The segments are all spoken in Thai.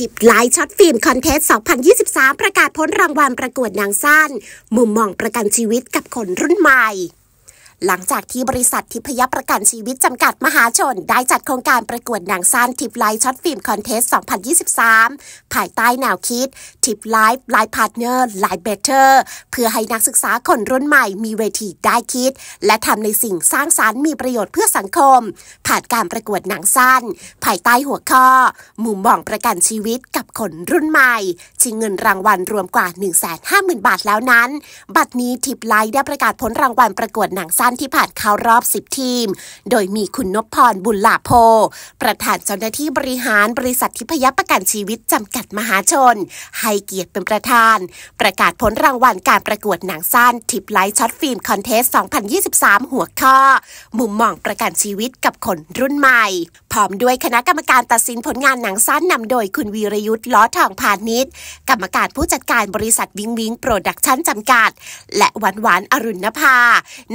TIPlife Short Film Contest 2023 ประกาศผลรางวัลประกวดหนังสั้น มุมมองประกันชีวิตกับคนรุ่นใหม่ หลังจากที่บริษัททิพยประกันชีวิตจำกัดมหาชน ได้จัดโครงการประกวดหนังสั้น TIPlife Short Film Contest 2023 ภายใต้แนวคิด TIPlife Life Partner Life Better เพื่อให้นักศึกษาคนรุ่นใหม่มีเวทีได้คิด และทำในสิ่งสร้างสรรค์มีประโยชน์เพื่อสังคม ผ่านการประกวดหนังสั้น ภายใต้หัวข้อ มุมมองประกันชีวิตกับคนรุ่นใหม่ ชิงเงินรางวัลรวมกว่า 150,000 บาทแล้วนั้น บัดนี้ TIPlife ได้ประกาศผลรางวัลประกวดหนังสั้นที่ผ่านเข้ารอบ 10 ทีม โดยมีคุณนพพรบุญลาโพ ประธานเจ้าหน้าที่บริหารบริษัททิพยประกันชีวิตจำกัดมหาชน ให้เกียรติเป็นประธาน ประกาศผลรางวัลการประกวดหนังสั้น TIPlife Short Film Contest 2023 หัวข้อ มุมมองประกันชีวิตกับคนรุ่นใหม่ พร้อมด้วยคณะกรรมการตัดสินผลงานหนังสั้นนำโดยคุณวีรยุทธ์ล้อทองพาณิชย์กรรมการผู้จัดการบริษัทวิงวิง Production จำกัด และหวานหวานอรุณภา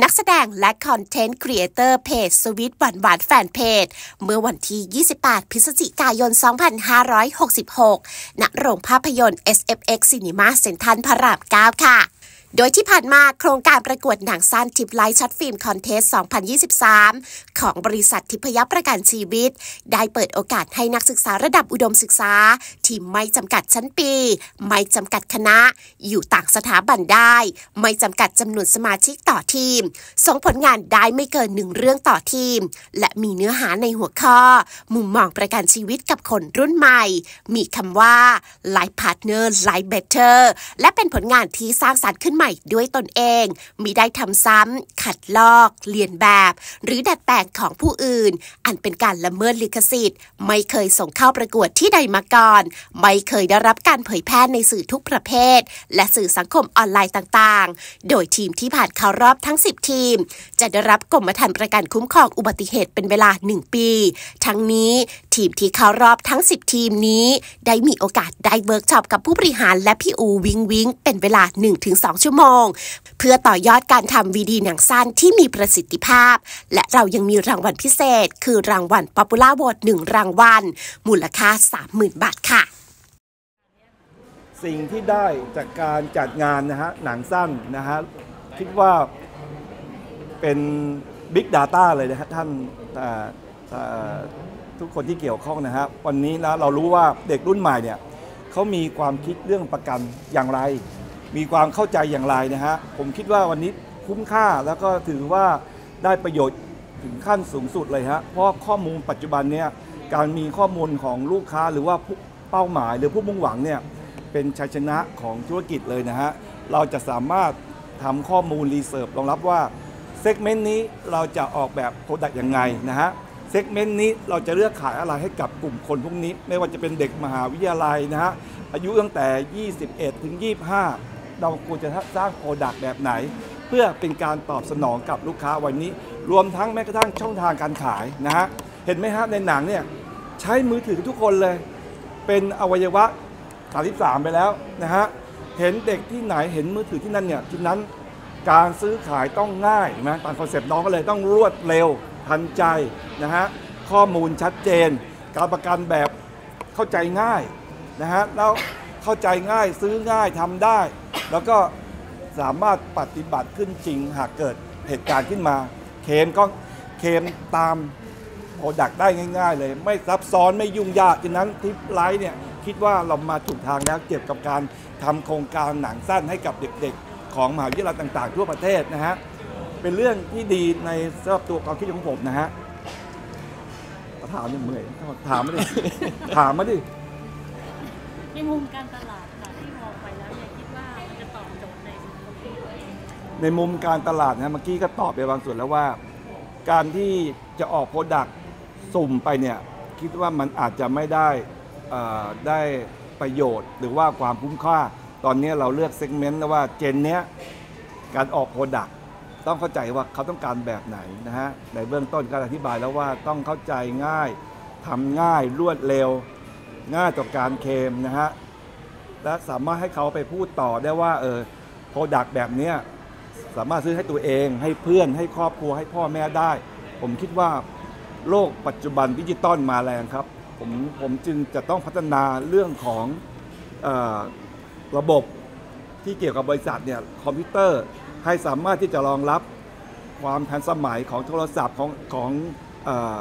นักแสดงและ content creator เพจ Sweet หวานหวานแฟนเพจ เมื่อวันที่ 28 พฤศจิกายน 2566 ณ โรงภาพยนตร์ SFX Cinema เซ็นทรัลพระราม 9 ค่ะ โดยที่ผ่านมาโครงการประกวดหนังสั้น TIPlife Short Film Contest 2023 ของบริษัททิพยประกันชีวิต ได้เปิดโอกาสให้นักศึกษาระดับอุดมศึกษา ที่ไม่จำกัดชั้นปี ไม่จำกัดคณะ อยู่ต่างสถาบันได้ ไม่จำกัดจำนวนสมาชิกต่อทีม ส่งผลงานได้ไม่เกินหนึ่งเรื่องต่อทีม และมีเนื้อหาในหัวข้อ มุมมองประกันชีวิตกับคนรุ่นใหม่ มีคำว่า Life Partner Life Better และเป็นผลงานที่สร้างสรรค์ขึ้นใหม่ด้วยตนเองมิได้ทำซ้ำ ขัดลอก เลียนแบบ หรือดัดแปลงของผู้อื่น อันเป็นการละเมิดลิขสิทธิ์ ไม่เคยส่งเข้าประกวดที่ใดมาก่อน ไม่เคยได้รับการเผยแพร่ในสื่อทุกประเภท และสื่อสังคมออนไลน์ต่างๆ โดยทีมที่ผ่านเข้ารอบทั้ง 10 ทีม จะได้รับกรมธรรม์ประกันคุ้มครองอุบัติเหตุเป็นเวลา 1 ปี ทั้งนี้ทีมที่เข้ารอบทั้ง 10 ทีมนี้ ได้มีโอกาสได้เวิร์กช็อปกับผู้บริหารและพี่อูวิงวิงเป็นเวลา 1-2 ชั่วโมงเพื่อต่อยอดการทำวิดีโอหนังสั้นที่มีประสิทธิภาพ และเรายังมีรางวัลพิเศษ คือรางวัล Popular Vote หนึ่งรางวัล มูลค่า 30,000 บาทค่ะ สิ่งที่ได้จากการจัดงานนะฮะหนังสั้นนะฮะคิดว่าเป็น Big Data เลยนะฮะท่านอ่าอ่ทุกคนที่เกี่ยวข้องนะฮะวันนี้นะเรารู้ว่าเด็กรุ่นใหม่เนี่ยเขามีความคิดเรื่องประกันอย่างไร มีความเข้าใจอย่างไรนะฮะผมคิดว่าวันนี้คุ้มค่าแล้วก็ถือว่าได้ประโยชน์ถึงขั้นสูงสุดเลยฮะเพราะข้อมูลปัจจุบันเนี่ยการมีข้อมูลของลูกค้าหรือว่าเป้าหมายหรือผู้มุ่งหวังเนี่ยเป็นชัยชนะของธุรกิจเลยนะฮะเราจะสามารถทำข้อมูล research รองรับว่า segment นี้เราจะออกแบบ product ยังไงนะฮะ segment นี้เราจะเลือกขายอะไรให้กับกลุ่มคนพวกนี้ ไม่ว่าจะเป็นเด็กมหาวิทยาลัยนะฮะอายุตั้งแต่ 21 ถึง 25 เราควรจะสร้าง product แบบไหน เพื่อเป็นการตอบสนองกับลูกค้าวันนี้ รวมทั้งแม้กระทั่งช่องทางการขายนะฮะเห็นไหมฮะในหนังเนี่ยใช้มือถือทุกคนเลย เป็นอวัยวะ 33 ไปแล้วนะฮะเห็นเด็กที่ไหนเห็นมือถือที่นั่นเนี่ยที่นั้นการซื้อขายต้องง่ายนะตามคอนเซปต์น้องก็เลยต้องรวดเร็วทันใจนะฮะข้อมูลชัดเจน การประกันแบบเข้าใจง่ายนะฮะแล้วเข้าใจง่ายซื้อง่ายทำได้ แล้วก็สามารถปฏิบัติขึ้นจริงหากเกิดเหตุการณ์ขึ้นมา เคลมก็เคลมตามโปรดักได้ง่าย ๆ เลย ไม่ซับซ้อนไม่ยุ่งยากฉะนั้นทิปไลท์เนี่ยคิดว่าเรามาถูกทางแล้วเกี่ยวกับการทำโครงการหนังสั้นให้กับเด็กๆ ของมหาวิทยาลัยต่าง ๆ ทั่วประเทศนะฮะเป็นเรื่องที่ดีในสำหรับตัวความคิดของผมนะฮะถามเนี่ยเมื่อยถามมาดิถามมาดิในมุมการตลาด ในมุมการตลาดนะเมื่อกี้ก็ตอบไปบางส่วนแล้วว่า การที่จะออก product สุ่มไปเนี่ยคิดว่ามันอาจจะไม่ได้ได้ประโยชน์ หรือว่าความคุ้มค่า ตอนนี้เราเลือก segment ว่า gen เนี้ยการออก product ต้องเข้าใจว่าเขาต้องการแบบไหนนะฮะในเบื้องต้นการอธิบายแล้วว่าต้องเข้าใจง่ายทำง่ายรวดเร็ว ง่ายต่อการเคมนะฮะและสามารถให้เขาไปพูดต่อได้ว่าเออ product แบบเนี้ย สามารถซื้อให้ตัวเองให้เพื่อนให้ครอบครัวให้พ่อแม่ได้ ผมคิดว่าโลกปัจจุบันดิจิตอลมาแรงครับผมผมจึงจะต้องพัฒนาเรื่องของเออระบบที่เกี่ยวกับบริษัทเนี่ยคอมพิวเตอร์ให้สามารถที่จะรองรับความทันสมัยของโทรศัพท์ของของเออ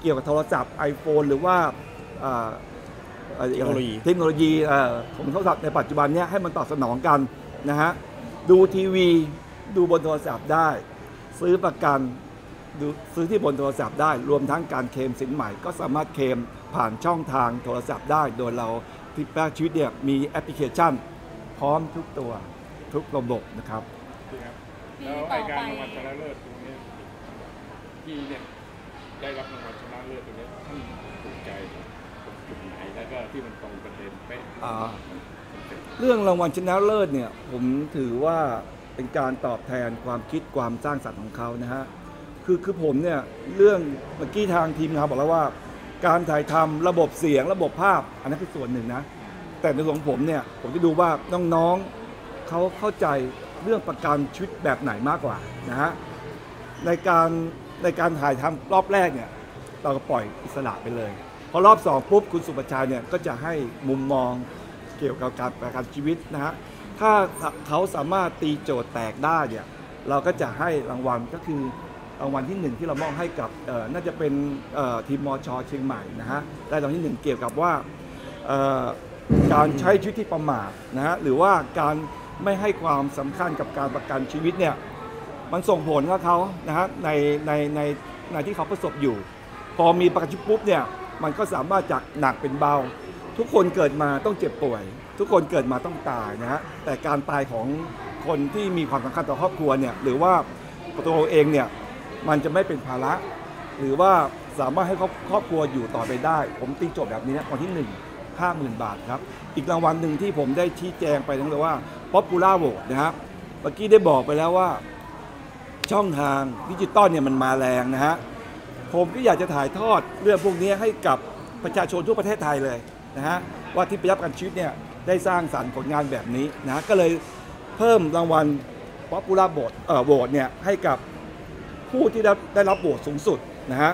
เกี่ยวกับโทรศัพท์ iPhone หรือว่าเอ่อเอ่อเทคโนโลยีเทคโนโลยีเอ่อของโทรศัพท์ในปัจจุบันเนี่ยให้มันตอบสนองกันนะฮะ ดูทีวี ดูบนโทรศัพท์ได้ ซื้อประกันดูซื้อที่บนโทรศัพท์ได้ รวมทั้งการเคลมสินใหม่ ก็สามารถเคลมผ่านช่องทางโทรศัพท์ได้ โดยเราที่แปลชีวิตเนี่ยมีแอปพลิเคชัน พร้อมทุกตัวทุกระบบนะครับ แล้วต่ไอการรางวัลชนะเลิศตรงนี้ที่เนี่ยได้รับรางวัลชนะเลิศตรงนี้ท่านภูมิใจ จุดไหนแล้วก็ที่มันตรงประเด็นเป๊ะอ่า เรื่องรางวัลชนะเลิศเนี่ยผมถือว่าเป็นการตอบแทนความคิดความสร้างสรรค์ของเขานะฮะคือคือผมเนี่ยเรื่องเมื่อกี้ทางทีมงานบอกแล้วว่า การถ่ายทำระบบเสียงระบบภาพ อันนั้นคือส่วนหนึ่งนะ แต่ในส่วนของผมเนี่ยผมจะดูว่าน้องๆเขาเข้าใจเรื่องประกันชีวิตแบบไหนมากกว่านะฮะในการในการถ่ายทำรอบแรกเนี่ยเราก็ปล่อยอิสระไปเลย พอรอบสองปุ๊บคุณสุประชัยเนี่ยก็จะให้มุมมองเกี่ยวกับการประกันชีวิตนะฮะถ้าเขาสามารถตีโจทย์แตกได้เนี่ยเราก็จะให้รางวัลก็คือรางวัลที่หนึ่งที่เรามอบให้กับน่าจะเป็นทีมมอชอเชียงใหม่นะฮะได้รางวัลที่หนึ่งเกี่ยวกับว่าการใช้ชีวิตที่ประมาทนะฮะหรือว่าการไม่ให้ความสำคัญกับการประกันชีวิตเนี่ยมันส่งผลกับเขานะฮะในในในในที่เขาประสบอยู่ พอมีประกันชีวิตปุ๊บเนี่ย มันก็สามารถจากหนักเป็นเบา ทุกคนเกิดมาต้องเจ็บป่วย ทุกคนเกิดมาต้องตายนะฮะแต่การตายของคนที่มีความสำคัญต่อครอบครัวเนี่ยหรือว่าตัวเราเองเนี่ยมันจะไม่เป็นภาระ หรือว่าสามารถให้ครอบครอบครัวอยู่ต่อไปได้ ผมตีจทย์แบบนี้นะวันที่หนึ่งห้าหมื่นบาทครับ อีกรางวัลหนึ่งที่ผมได้ชี้แจงไปทั้งเลยว่า Popular Vote นะครับเมื่อกี้ได้บอกไปแล้วว่า ช่องทางดิจิตอลเนี่ยมันมาแรงนะฮะ ผมก็อยากจะถ่ายทอดเรื่องพวกนี้ให้กับประชาชนทั่วประเทศไทยเลยนะฮะว่าที่ประยับกันชีวิตเนี่ยได้สร้างสรรค์ผลงานแบบนี้นะก็เลยเพิ่มรางวัล Popular Vote เอ่อโหวตเนี่ยให้กับผู้ที่ได้ได้รับโหวตสูงสุดนะฮะ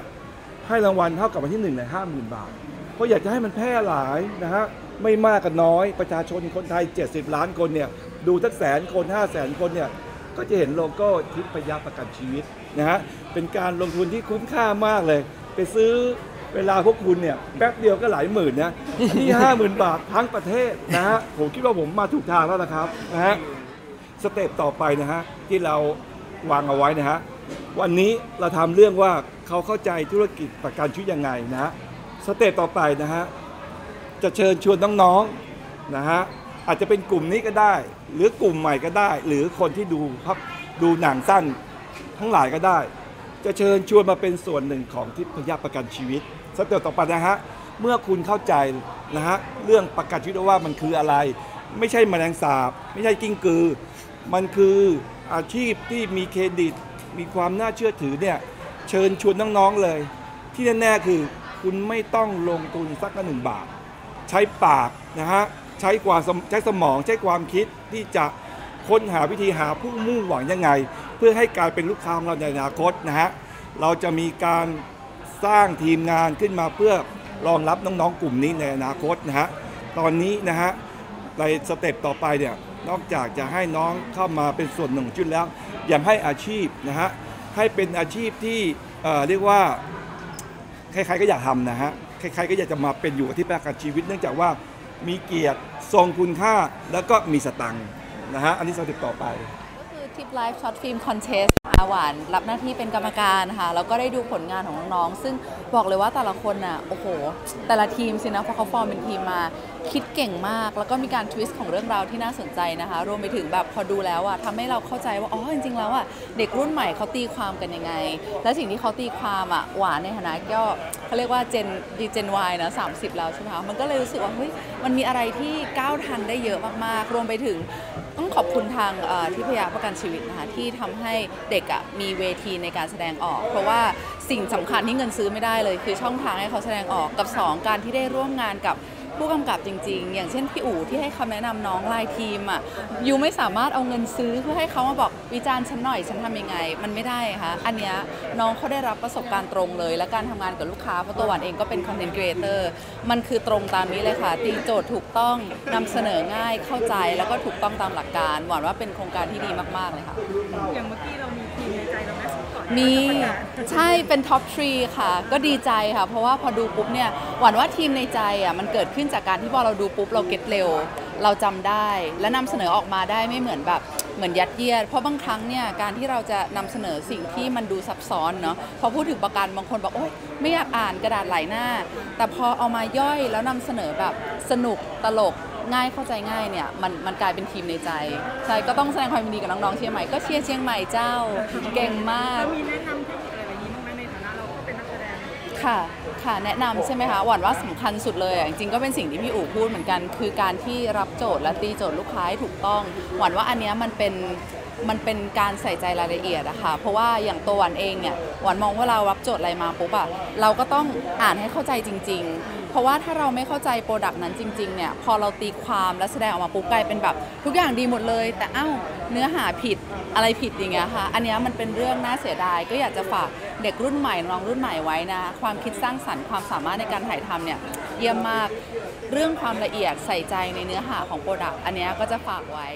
ให้รางวัลเท่ากับวันที่หนึ่งในห้าหมื่นบาท เพราะอยากจะให้มันแพร่หลายนะฮะไม่มากก็น้อยประชาชนคนไทย 70 ล้านคนเนี่ยดูทักแสนคน5แสนคนเนี่ย ก็จะเห็นโลโก้ทิพยประกันชีวิตนะฮะเป็นการลงทุนที่คุ้มค่ามากเลย ไปซื้อเวลาพวกคุณเนี่ยแป๊บเดียวก็หลายหมื่นนะที่ห้าหมื่นบาททั้งประเทศนะฮะผมคิดว่าผมมาถูกทางแล้วนะครับนะฮะstep ต่อไปนะฮะที่เราวางเอาไว้นะฮะวันนี้เราทำเรื่องว่าเขาเข้าใจธุรกิจประกันชีวิตยังไงนะฮะ step ต่อไปนะฮะจะเชิญชวนน้องๆนะฮะ อาจจะเป็นกลุ่มนี้ก็ได้ หรือกลุ่มใหม่ก็ได้ หรือคนที่ดูภาพดูหนังสั้นทั้งหลายก็ได้ จะเชิญชวนมาเป็นส่วนหนึ่งของทิพยประกันชีวิต step ต่อไปนะฮะเมื่อคุณเข้าใจนะฮะเรื่องประกันชีวิตว่ามันคืออะไร ไม่ใช่แมลงสาบ ไม่ใช่กิ้งกือ มันคืออาชีพที่มีเครดิต มีความน่าเชื่อถือเนี่ยเชิญชวนน้องๆเลย ที่แน่ๆคือคุณไม่ต้องลงทุนสักหนึ่งบาท ใช้ปากนะฮะ ใช้ความใช้สมองใช้ความคิดที่จะค้นหาวิธีหาผู้มุ่งหวังยังไง เพื่อให้กลายเป็นลูกค้าของเราในอนาคตนะฮะเราจะมีการสร้างทีมงานขึ้นมาเพื่อรองรับน้องๆกลุ่มนี้ในอนาคตนะฮะตอนนี้นะฮะใน step ต่อไปเนี่ยนอกจากจะให้น้องเข้ามาเป็นส่วนหนึ่งของชุดแล้วยังให้อาชีพนะฮะให้เป็นอาชีพที่เอ่อเรียกว่าใครๆก็อยากทำนะฮะใครๆก็อยากจะมาเป็นอยู่ที่ประกันชีวิต เนื่องจากว่ามีเกียรติ ทรงคุณค่าแล้วก็มีสตังค์นะฮะอันนี้สเต็ปต่อไป ทิปไลฟ์ช็อตฟิล์มคอนเทสอาหวานรับหน้าที่เป็นกรรมการค่ะแล้วก็ได้ดูผลงานของน้องๆ ซึ่งบอกเลยว่าแต่ละคนน่ะโอ้โห แต่ละทีมสินะเพราะเขาฟอร์มเป็นทีมมาคิดเก่งมาก แล้วก็มีการ twist ของเรื่องราวที่น่าสนใจนะคะ รวมไปถึงแบบพอดูแล้วอะทำให้เราเข้าใจว่าอ๋อจริงๆแล้วอะเด็กรุ่นใหม่เขาตีความกันยังไง และสิ่งที่เขาตีความอะหวานในฐานะก็เขาเรียกว่า Gen D Gen Y นะ30แล้วใช่ไหมคะมันก็เลยรู้สึกว่าเฮ้ยมันมีอะไรที่ก้าวทันได้เยอะมากๆ รวมไปถึงต้องขอบคุณทางเอ่อทิพยาประกันชีวิตนะคะที่ทำให้เด็กอะมีเวทีในการแสดงออก เพราะว่าสิ่งสำคัญที่เงินซื้อไม่ได้เลย คือช่องทางให้เขาแสดงออกกับ 2 การที่ได้ร่วมงานกับ ผู้กำกับจริง ๆ อย่างเช่นพี่อู๋ที่ให้คำแนะนำน้องลายทีมอะยูไม่สามารถเอาเงินซื้อเพื่อให้เขามาบอกวิจารณ์ฉันหน่อยฉันทำยังไง มันไม่ได้ค่ะ อันเนี้ยน้องเขาได้รับประสบการณ์ตรงเลย และการทำงานกับลูกค้า เพราะตัวหวานเองก็เป็นคอนเทนต์ครีเอเตอร์มันคือตรงตามนี้เลยค่ะ ตีโจทย์ถูกต้องนำเสนอง่ายเข้าใจแล้วก็ถูกต้องตามหลักการ หวานว่าเป็นโครงการที่ดีมากๆเลยค่ะอย่างเมื่อกี้เรา มีใช่เป็น top three ค่ะ ก็ดีใจค่ะ เพราะว่าพอดูปุ๊บเนี่ยหวานว่าทีมในใจอะมันเกิดขึ้นจากการที่พอเราดูปุ๊บเรา get เร็ว เราจำได้ และนำเสนอออกมาได้ไม่เหมือนแบบเหมือนยัดเยียด เพราะบางครั้งเนี่ยการที่เราจะนำเสนอสิ่งที่มันดูซับซ้อนเนาะพอพูดถึงประกันบางคนบอกโอ๊ยไม่อยากอ่านกระดาษหลายหน้า แต่พอเอามาย่อยแล้วนำเสนอแบบสนุกตลก ง่ายเข้าใจง่ายเนี่ยมันมันกลายเป็นทีมในใจใช่ก็ต้องแสดงความยินดีกับน้องๆเชียงใหม่ก็เชียร์เชียงใหม่เจ้าเก่งมากเรามีแนะนำเทคนิคอะไรแบบนี้บ้างไหมในฐานะเราก็เป็นนักแสดงค่ะค่ะแนะนำใช่ไหมคะหวั่นว่าสำคัญสุดเลยอะจริงๆก็เป็นสิ่งที่พี่อู๋พูดเหมือนกัน คือการที่รับโจทย์และตีโจทย์ลูกค้าให้ถูกต้อง หวั่นว่าอันเนี้ยมันเป็นมันเป็นการใส่ใจรายละเอียดอะค่ะ เพราะว่าอย่างตัวหวันเองเนี่ย หวานมองว่าเรารับโจทย์อะไรมาปุ๊บอะเราก็ต้องอ่านให้เข้าใจจริง ๆ เพราะว่าถ้าเราไม่เข้าใจ product นั้นจริงๆเนี่ยพอเราตีความและแสดงออกมาปุ๊บกลายเป็นแบบ ทุกอย่างดีหมดเลย แต่อ้าวเนื้อหาผิดอะไรผิดอย่างเงี้ยค่ะ อันเนี้ยมันเป็นเรื่องน่าเสียดาย ก็อยากจะฝากเด็กรุ่นใหม่น้องรุ่นใหม่ไว้นะ ความคิดสร้างสรรค์ความสามารถในการถ่ายทำเนี่ยเยี่ยมมากเรื่องความละเอียดใส่ใจในเนื้อหาของ product อันเนี้ยก็จะฝากไว้